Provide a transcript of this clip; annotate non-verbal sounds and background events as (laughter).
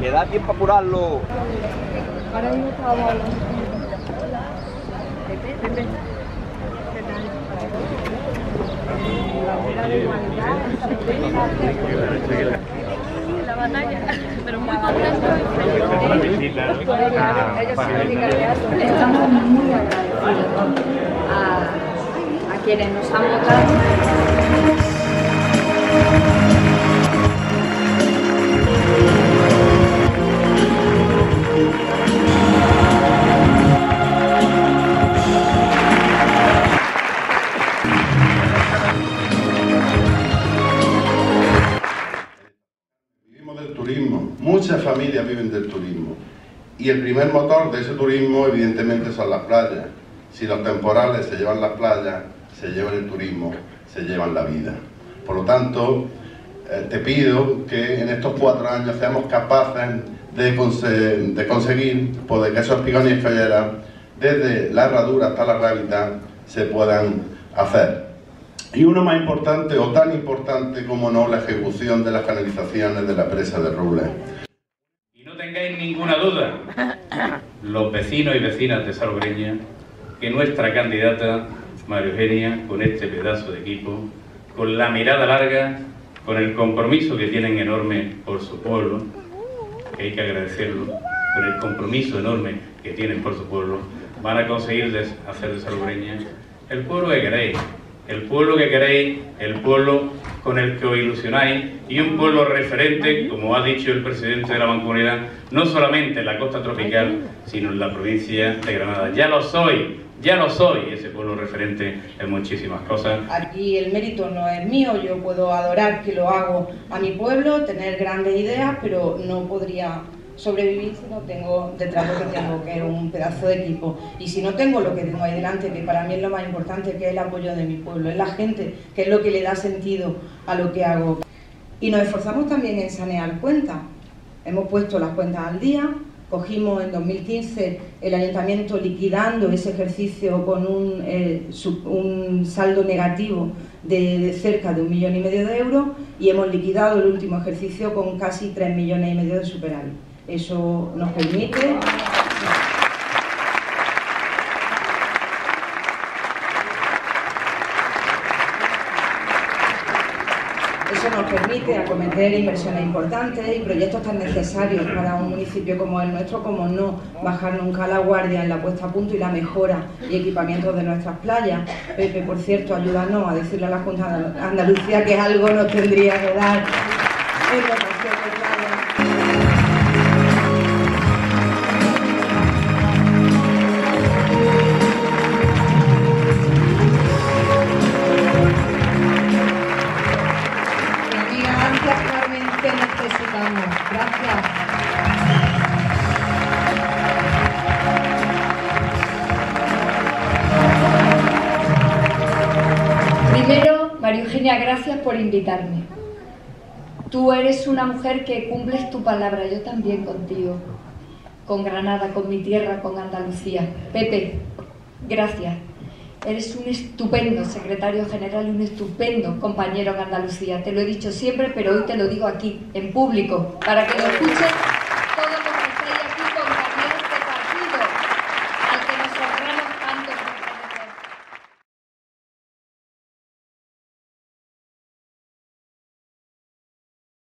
Queda tiempo para apurarlo. Ahora mismo hablando. La batalla, pero muy contento. Estamos muy agradecidos a, a quienes nos han votado. Muchas familias viven del turismo y el primer motor de ese turismo evidentemente son las playas. Si los temporales se llevan las playas, se llevan el turismo, se llevan la vida. Por lo tanto, eh, te pido que en estos cuatro años seamos capaces de, conse- de conseguir poder que esos picones y escolleras, desde la herradura hasta la rábita, se puedan hacer. Y uno más importante, o tan importante como no, la ejecución de las canalizaciones de la presa de Rubles. Y no tengáis ninguna duda, (coughs) los vecinos y vecinas de Salobreña, que nuestra candidata, María Eugenia, con este pedazo de equipo, con la mirada larga, con el compromiso que tienen enorme por su pueblo, que hay que agradecerlo, con el compromiso enorme que tienen por su pueblo, van a conseguir hacer de Salobreña el pueblo que queréis, el pueblo que queréis, el pueblo con el que os ilusionáis y un pueblo referente, como ha dicho el presidente de la Mancomunidad, no solamente en la costa tropical, sino en la provincia de Granada. Ya lo soy, ya lo soy, ese pueblo referente en muchísimas cosas. Aquí el mérito no es mío, yo puedo adorar que lo hago a mi pueblo, tener grandes ideas, pero no podría sobrevivir si no tengo detrás lo que tengo, que es un pedazo de equipo. Y si no tengo lo que tengo ahí delante, que para mí es lo más importante, que es el apoyo de mi pueblo, es la gente, que es lo que le da sentido a lo que hago. Y nos esforzamos también en sanear cuentas. Hemos puesto las cuentas al día, cogimos en 2015 el ayuntamiento liquidando ese ejercicio con un, eh, un saldo negativo de cerca de un millón y medio de euros y hemos liquidado el último ejercicio con casi tres millones y medio de superávit. Eso nos permite Eso nos permite acometer inversiones importantes y proyectos tan necesarios para un municipio como el nuestro, como no bajar nunca la guardia en la puesta a punto y la mejora y equipamiento de nuestras playas. Pepe, por cierto, ayúdanos a decirle a la Junta de Andalucía que algo nos tendría que dar Amiga, gracias Carmen, te necesitamos. Gracias. Primero, María Eugenia, gracias por invitarme. Tú eres una mujer que cumples tu palabra, yo también contigo, con Granada, con mi tierra, con Andalucía. Pepe, gracias. Eres un estupendo secretario general y un estupendo compañero en Andalucía. Te lo he dicho siempre, pero hoy te lo digo aquí, en público, para que lo escuches